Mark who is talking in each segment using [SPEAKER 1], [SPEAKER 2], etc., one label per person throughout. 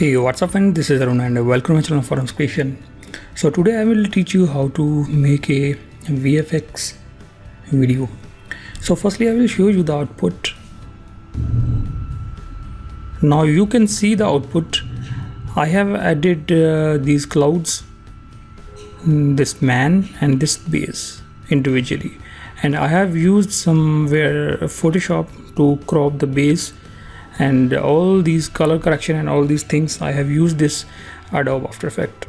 [SPEAKER 1] Hey what's up friend this is Arun and welcome to my channel Arunz Creation. So today I will teach you how to make a VFX video. So firstly I will show you the output. Now you can see the output. I have added uh, these clouds, this man and this base individually and I have used somewhere Photoshop to crop the base and all these color correction and all these things I have used this Adobe After Effects.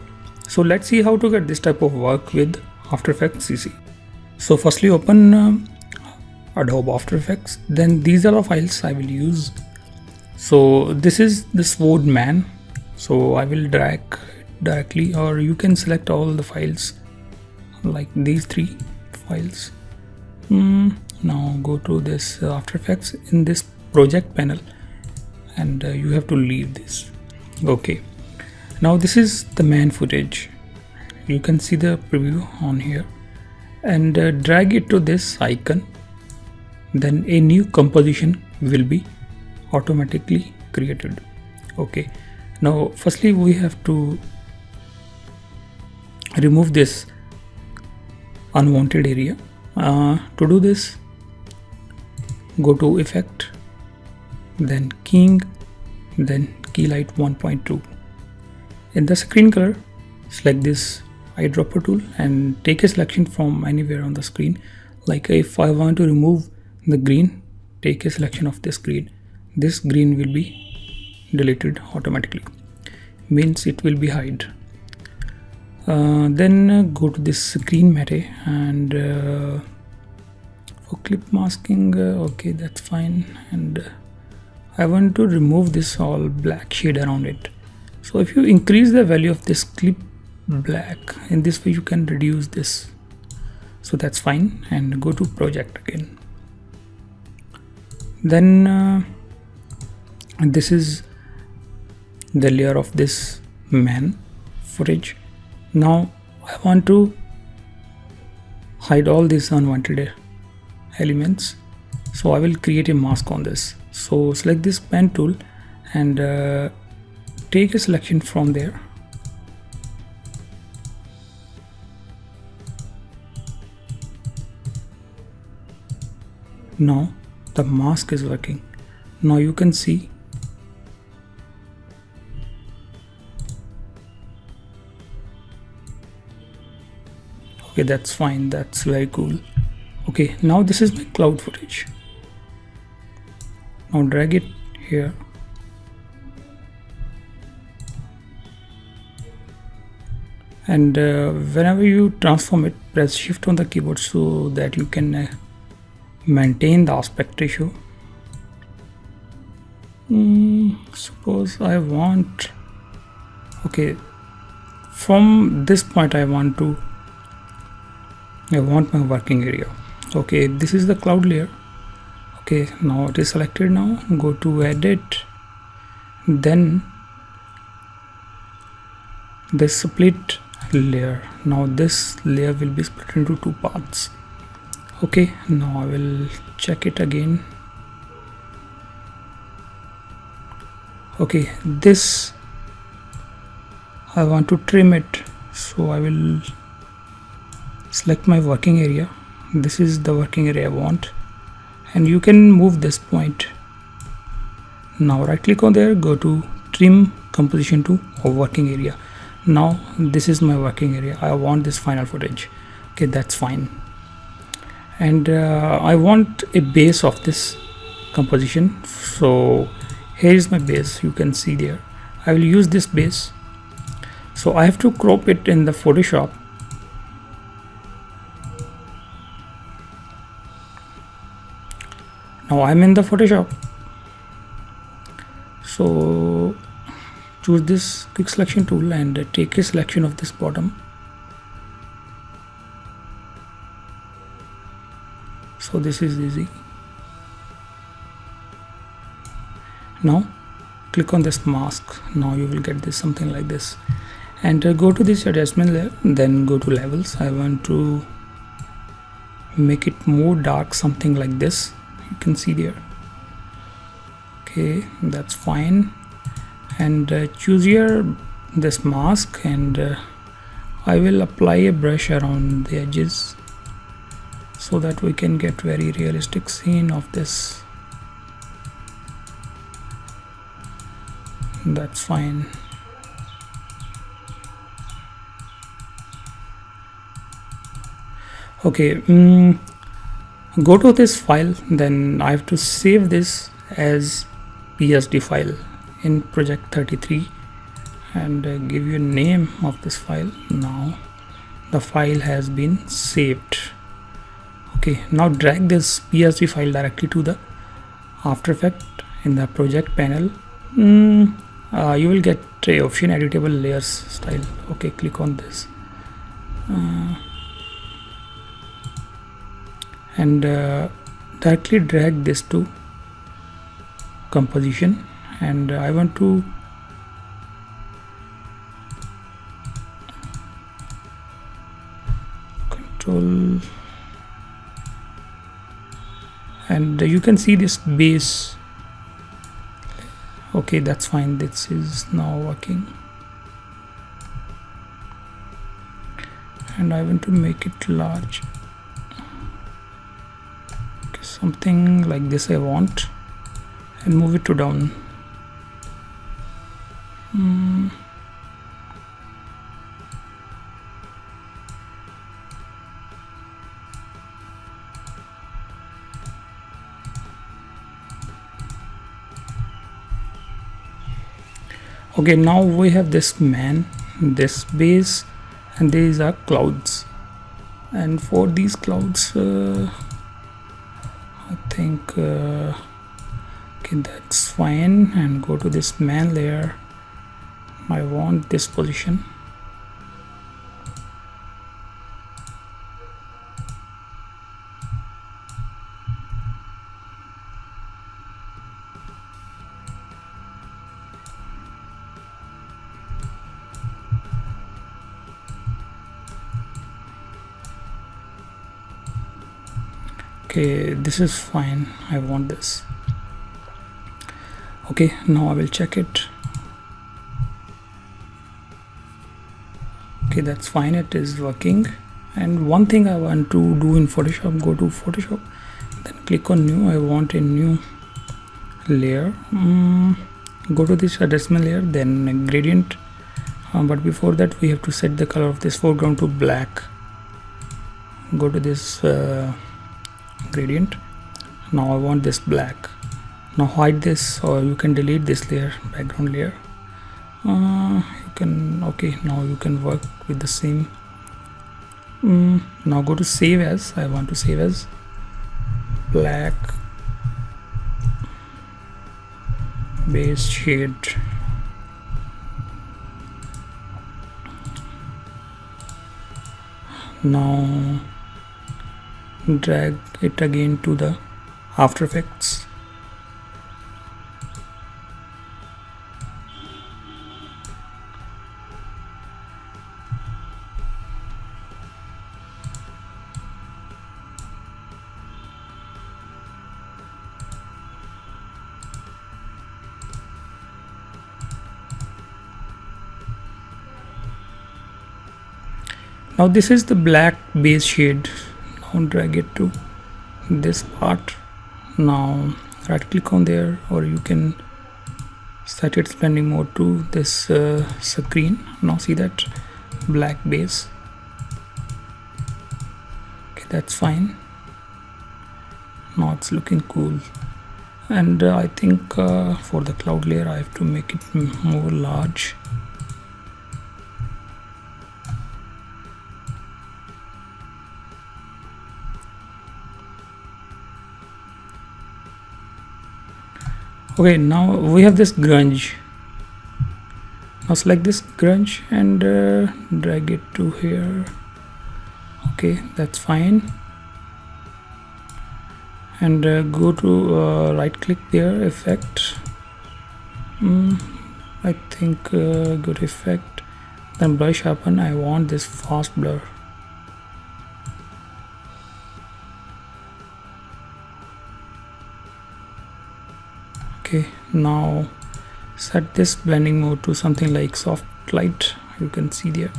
[SPEAKER 1] So let's see how to get this type of work with After Effects CC. So firstly open uh, Adobe After Effects then these are the files I will use. So this is the sword man so I will drag directly or you can select all the files like these three files. Mm, now go to this uh, After Effects in this project panel and uh, you have to leave this. Okay. Now this is the man footage. You can see the preview on here. And uh, drag it to this icon. Then a new composition will be automatically created. Okay. Now firstly we have to remove this unwanted area. Uh, to do this go to effect then keying then Keylight 1.2 in the screen color select this eyedropper tool and take a selection from anywhere on the screen. Like if I want to remove the green take a selection of this green. This green will be deleted automatically means it will be hide. Uh, then uh, go to this screen matte and uh, for clip masking uh, okay that's fine. And uh, I want to remove this all black shade around it. So if you increase the value of this clip black in this way you can reduce this. So that's fine and go to project again. Then uh, this is the layer of this man footage. Now I want to hide all these unwanted elements. So I will create a mask on this so select this pen tool and uh, take a selection from there. Now the mask is working. Now you can see okay that's fine. That's very cool. Okay now this is my cloud footage now drag it here. And uh, whenever you transform it press shift on the keyboard so that you can uh, maintain the aspect ratio. Mm, suppose I want okay from this point I want to I want my working area. Okay this is the cloud layer okay now it is selected now. Go to edit. Then the split layer. Now this layer will be split into two parts. Okay now I will check it again. Okay this I want to trim it. So I will select my working area. This is the working area I want and you can move this point. Now right click on there go to trim composition to working area. Now this is my working area. I want this final footage. Okay that's fine. And uh, I want a base of this composition. So here is my base. You can see there. I will use this base. So I have to crop it in the Photoshop now I'm in the Photoshop. So choose this quick selection tool and take a selection of this bottom. So this is easy. Now click on this mask. Now you will get this something like this. And uh, go to this adjustment layer then go to levels. I want to make it more dark something like this you can see there. Okay that's fine. And uh, choose here this mask and uh, I will apply a brush around the edges so that we can get very realistic scene of this. That's fine. Okay mm, go to this file then I have to save this as PSD file in project 33 and uh, give you name of this file. Now the file has been saved. Okay now drag this PSD file directly to the After Effect in the project panel. Mm, uh, you will get a option editable layers style. Okay click on this. Uh, and uh, directly drag this to composition. And I want to control and you can see this base okay that's fine. This is now working. And I want to make it large something like this I want and move it to down mm. okay now we have this man this base and these are clouds and for these clouds uh, think uh, okay that's fine. And go to this man layer I want this position okay this is fine. I want this. Okay now I will check it. Okay that's fine. It is working. And one thing I want to do in Photoshop go to Photoshop then click on new. I want a new layer. Mm, go to this adjustment layer then gradient. Uh, but before that we have to set the color of this foreground to black. Go to this uh, gradient. Now I want this black. Now hide this or you can delete this layer background layer. Uh, you can okay now you can work with the same. Mm, now go to save as. I want to save as black base shade. Now drag it again to the after effects. Now this is the black base shade drag it to this part. Now right click on there or you can set its blending mode to this uh, screen. Now see that black base. Okay that's fine. Now it's looking cool. And uh, I think uh, for the cloud layer I have to make it more large okay now we have this grunge. Now select this grunge and uh, drag it to here. Okay that's fine. And uh, go to uh, right click there effect. Mm, I think uh, good effect. Then blur sharpen I want this fast blur okay now set this blending mode to something like soft light. You can see there.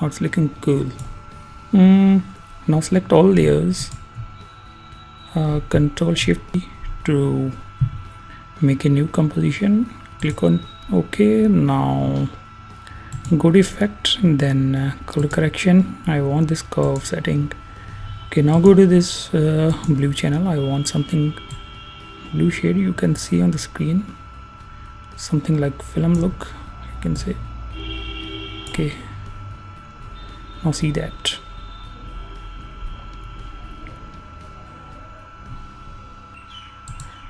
[SPEAKER 1] Now it's looking cool. Mm, now select all layers. Uh, control shift to make a new composition. Click on ok. Now good effect and then uh, color correction. I want this curve setting okay now go to this uh, blue channel. I want something blue shade. You can see on the screen something like film look you can say. Okay. Now see that.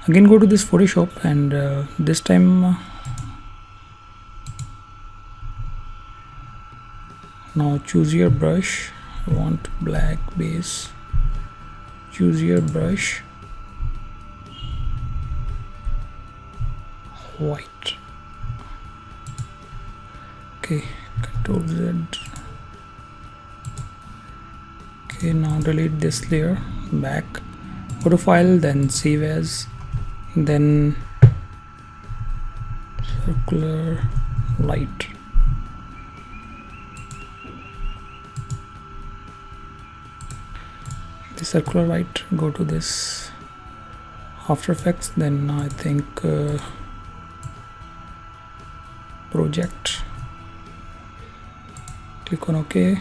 [SPEAKER 1] Again go to this Photoshop and uh, this time uh, now choose your brush want black base. Choose your brush. White. Okay control Z. Okay now delete this layer back. Go to file then save as. Then circular light circular light go to this after effects then i think uh, project. Click on ok.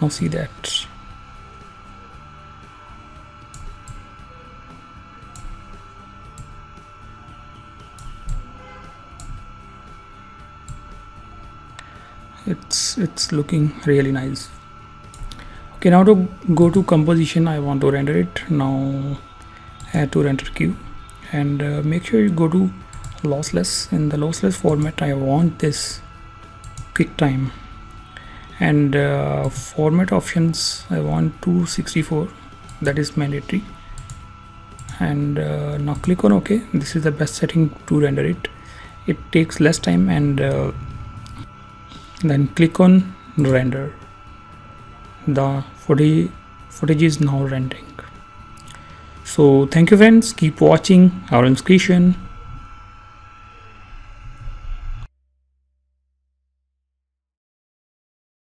[SPEAKER 1] Now see that it's it's looking really nice. Okay now to go to composition i want to render it. Now add to render queue. And uh, make sure you go to lossless. In the lossless format i want this QuickTime. And uh, format options i want 264 that is mandatory. And uh, now click on ok this is the best setting to render it. It takes less time and uh, then click on render. The footage footage is now rendering. So thank you friends. Keep watching Arunz Creation